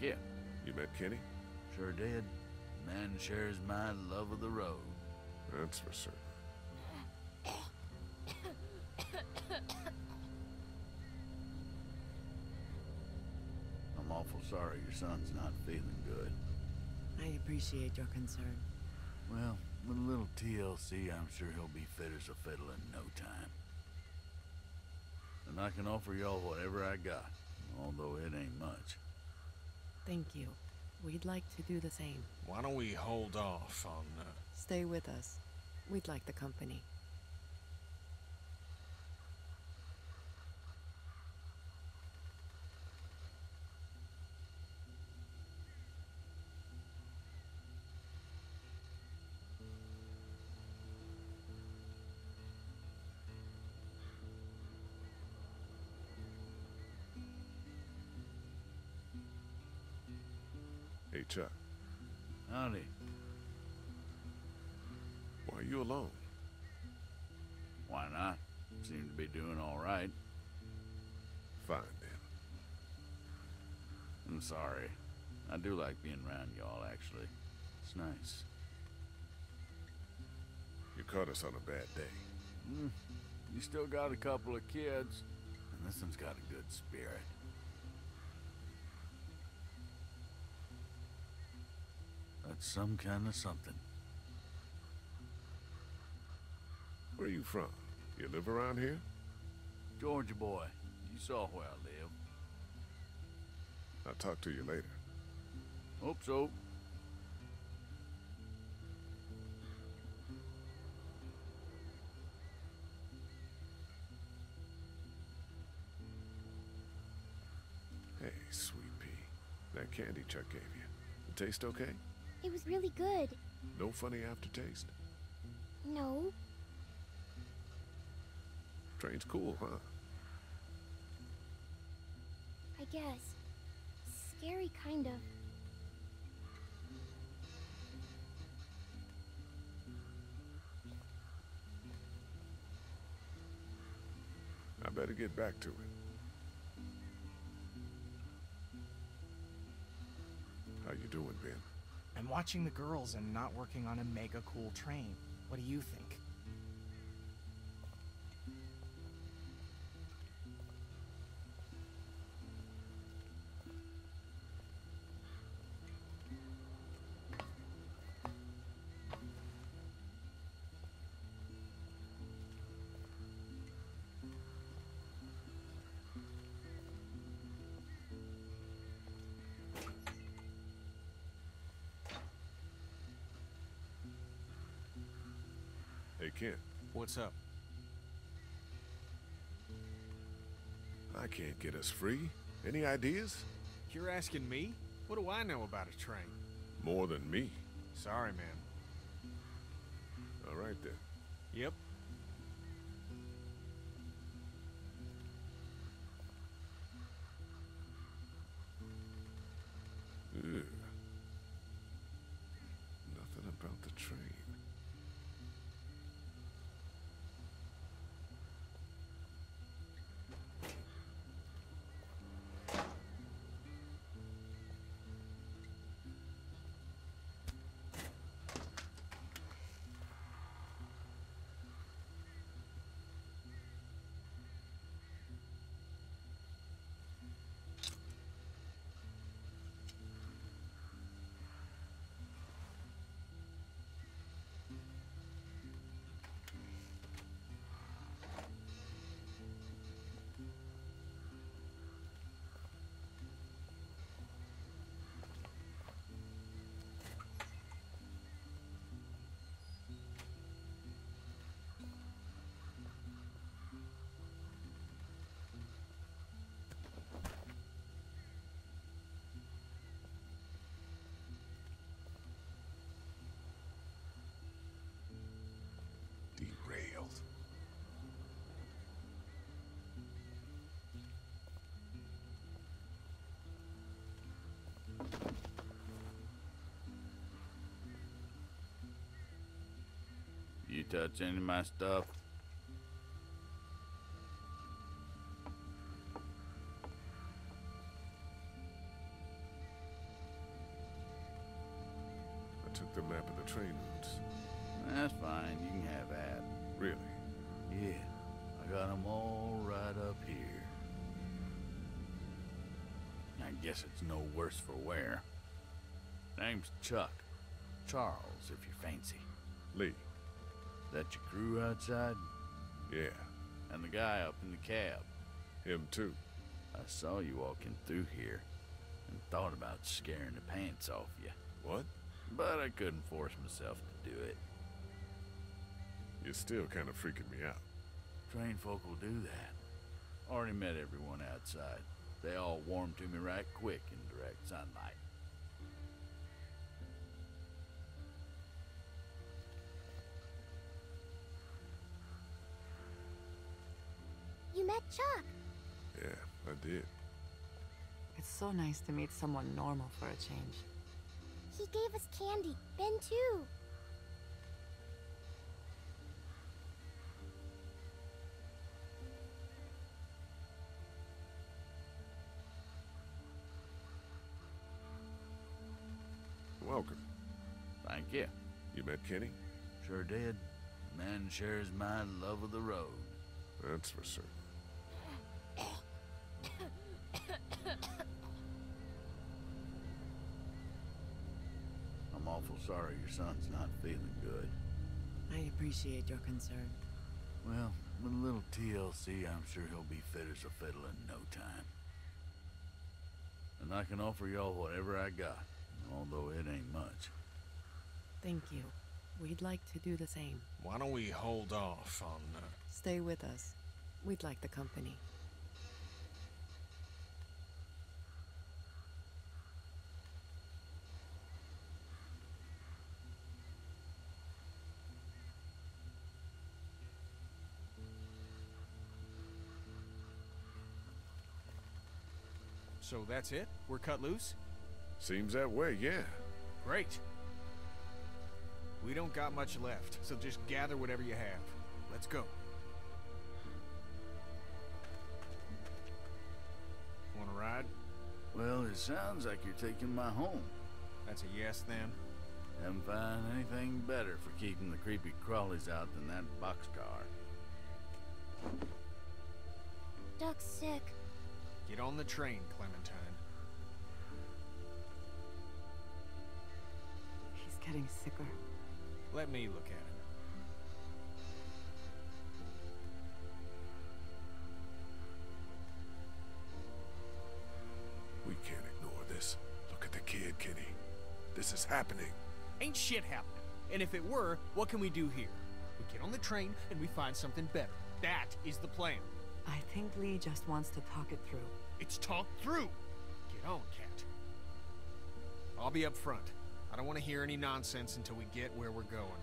welcome. Thank you. You met Kenny? Sure did. Man shares my love of the road. That's for certain. I'm awful sorry your son's not feeling good. I appreciate your concern. Well, with a little TLC, I'm sure he'll be fit as a fiddle in no time. And I can offer y'all whatever I got, although it ain't much. Thank you. We'd like to do the same. Why don't we hold off on... Uh... Stay with us. We'd like the company. Chuck. Howdy. Why are you alone? Why not? Seem to be doing all right. Fine, then. I'm sorry. I do like being around y'all, actually. It's nice. You caught us on a bad day. Mm, you still got a couple of kids, and this one's got a good spirit. That's some kind of something. Where are you from? You live around here? Georgia boy, you saw where I live. I'll talk to you later. Hope so. Hey, sweet pea. That candy Chuck gave you. It taste okay? It was really good. No funny aftertaste? No. Train's cool, huh? I guess. Scary, kind of. I better get back to it. How you doing, Ben? I'm watching the girls and not working on a mega cool train. What do you think? Kent. What's up? I can't get us free. Any ideas? You're asking me? What do I know about a train? More than me. Sorry, man. All right, then. Yep. touch any of my stuff. I took the map of the train routes. That's fine. You can have that. Really? Yeah. I got them all right up here. I guess it's no worse for wear. Name's Chuck. Charles, if you fancy. Lee. That your crew outside? Yeah. And the guy up in the cab. Him too. I saw you walking through here and thought about scaring the pants off you. What? But I couldn't force myself to do it. You're still kind of freaking me out. Train folk will do that. Already met everyone outside. They all warmed to me right quick in direct sunlight. Met Chuck. Yeah, I did. It's so nice to meet someone normal for a change. He gave us candy. Ben too. Welcome. Thank you. You met Kenny? Sure did. Man shares my love of the road. That's for certain. Awful sorry your son's not feeling good. I appreciate your concern. Well, with a little TLC, I'm sure he'll be fit as a fiddle in no time. And I can offer y'all whatever I got, although it ain't much. Thank you. We'd like to do the same. Why don't we hold off on, uh, Stay with us. We'd like the company. So that's it? We're cut loose? Seems that way, yeah. Great. We don't got much left, so just gather whatever you have. Let's go. Want to ride? Well, it sounds like you're taking my home. That's a yes then. Haven't found anything better for keeping the creepy crawlies out than that boxcar. Duck's sick. Get on the train, Clementine. He's getting sicker. Let me look at him. We can't ignore this. Look at the kid, Kenny. This is happening. Ain't shit happening. And if it were, what can we do here? We get on the train and we find something better. That is the plan. I think Lee just wants to talk it through. It's talked through. Get on, Cat. I'll be up front. I don't want to hear any nonsense until we get where we're going.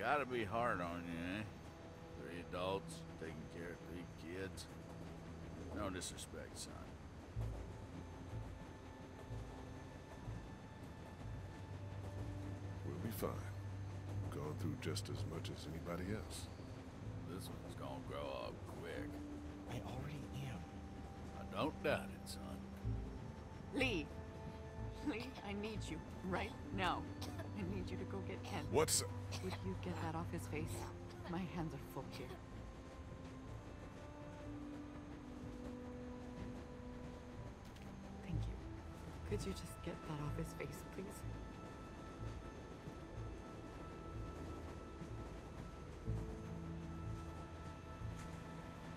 Gotta be hard on you, eh? Three adults, taking care of three kids. No disrespect, son. We'll be fine. Gone through just as much as anybody else. This one's gonna grow up quick. I already am. I don't doubt it, son. Lee. Lee, I need you right now. I need you to go get Ken. What's... Would you get that off his face? My hands are full here. Thank you. Could you just get that off his face, please?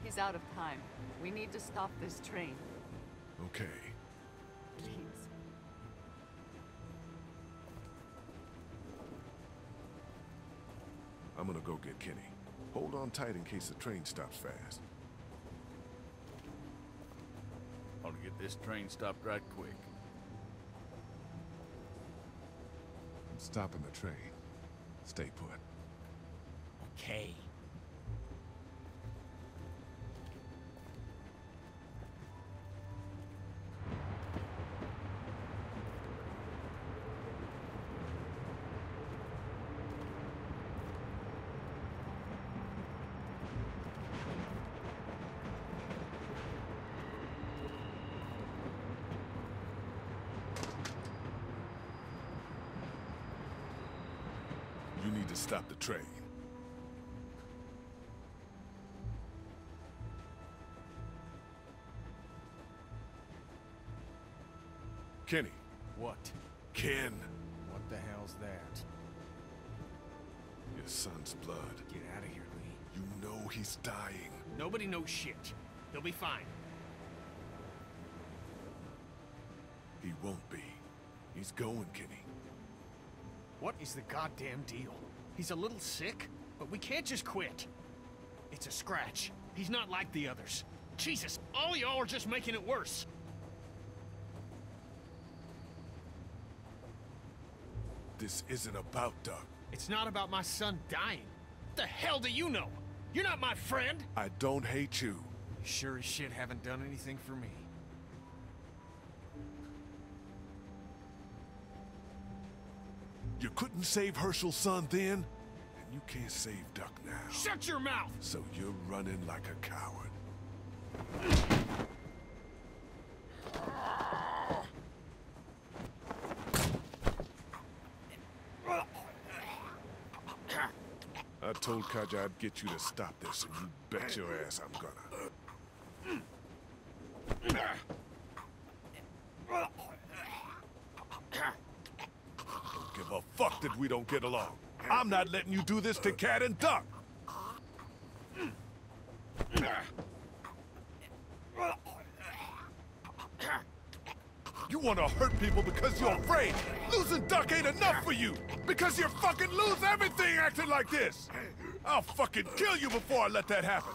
He's out of time. We need to stop this train. Okay. I'm gonna go get Kenny. Hold on tight in case the train stops fast. To get this train stopped right quick. I'm stopping the train. Stay put. Okay. To stop the train. Kenny. What? Ken. What the hell's that? Your son's blood. Get out of here, Lee. You know he's dying. Nobody knows shit. He'll be fine. He won't be. He's going, Kenny. What is the goddamn deal? He's a little sick, but we can't just quit. It's a scratch. He's not like the others. Jesus, all y'all are just making it worse. This isn't about Duck. It's not about my son dying. What the hell do you know? You're not my friend. I don't hate you. You sure as shit haven't done anything for me. You couldn't save Hershel's son then, and you can't save Duck now. Shut your mouth! So you're running like a coward. I told Katjaa I'd get you to stop this, and you bet your ass I'm gonna. Don't give a fuck that we don't get along. I'm not letting you do this to Cat and Duck. You want to hurt people because you're afraid. Losing Duck ain't enough for you. Because you fucking lose everything acting like this. I'll fucking kill you before I let that happen.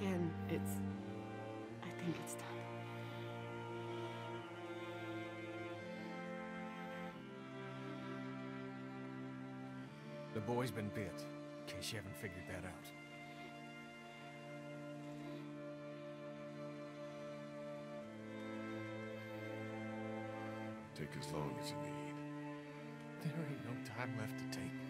Ken, it's. I think it's time. The boy's been bit, in case you haven't figured that out. Take as long as you need. There ain't no time left to take.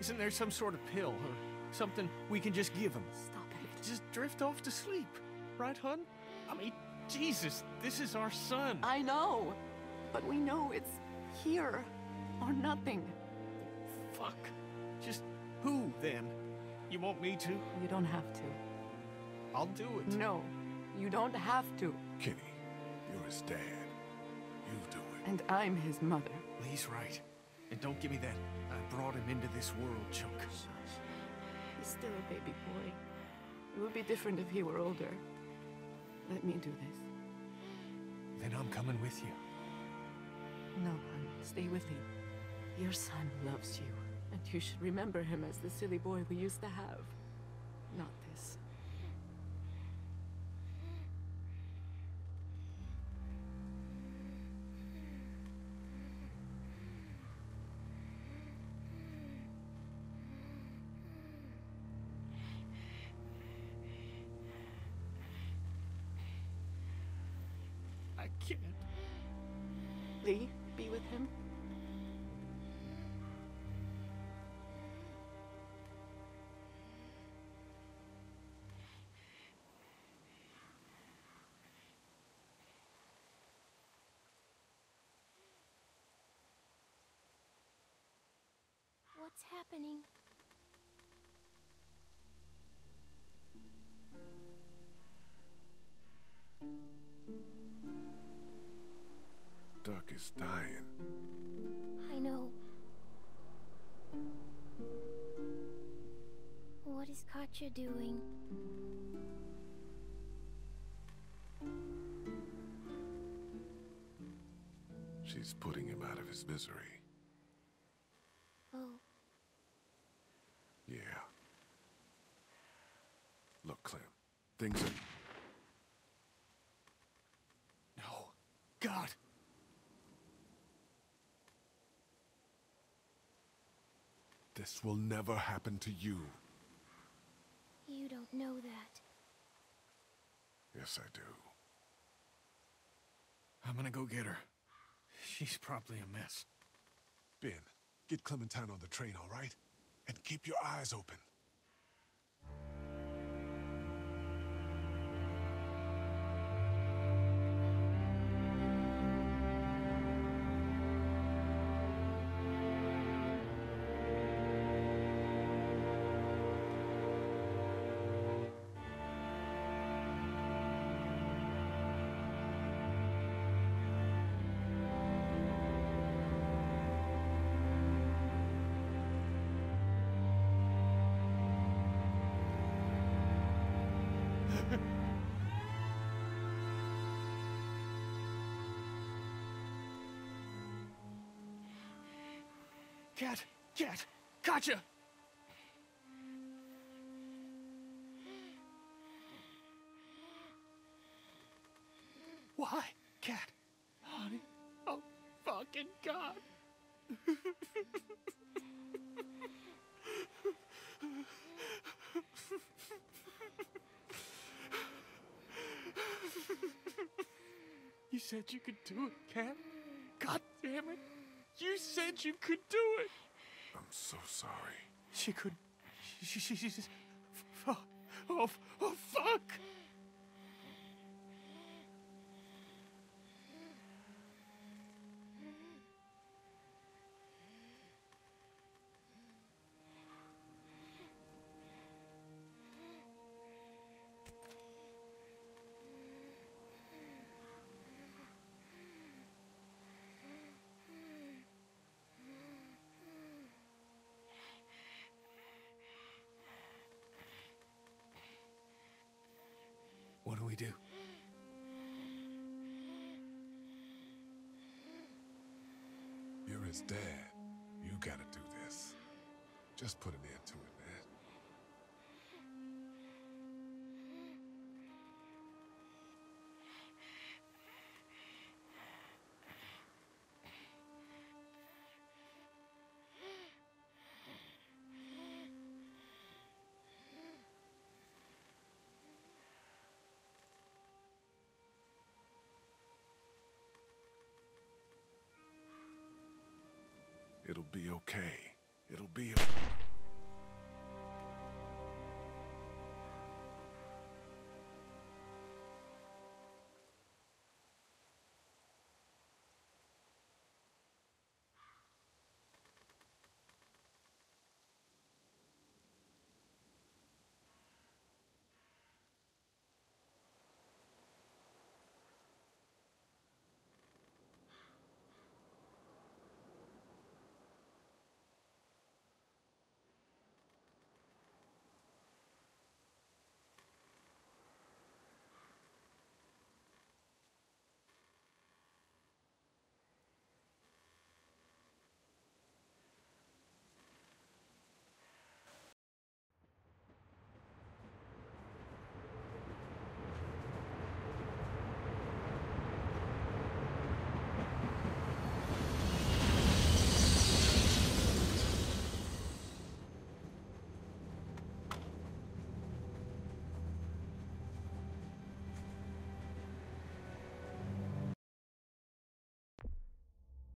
Isn't there some sort of pill or something we can just give him? Stop it. Just drift off to sleep, right, hun? I mean, Jesus, this is our son. I know, but we know it's here or nothing. Fuck. Just who then? You want me to? You don't have to. I'll do it. No, you don't have to. Kenny, you're his dad. You do it. And I'm his mother. Lee's right. And don't give me that. I brought him into this world, Chunk. He's still a baby boy. It would be different if he were older. Let me do this. Then I'm coming with you. No, hon. Stay with him. Your son loves you, and you should remember him as the silly boy we used to have. Not this. What's happening? Duck is dying. I know. What is Katjaa doing? She's putting him out of his misery. Oh, Yeah. Look, Clem. Things are... No. God. This will never happen to you. you don't know that. Yes, I do. I'm gonna go get her. She's probably a mess. Ben, get Clementine on the train, all right? And keep your eyes open. Cat! Cat! Gotcha! Why? Cat? Honey? Oh, fucking God! said you could do it, Cat. God damn it. You said you could do it. I'm so sorry. She could. She, she, she, she oh, oh, oh, fuck! His dad. You gotta do this. Just put an end to it, be okay. It'll be okay.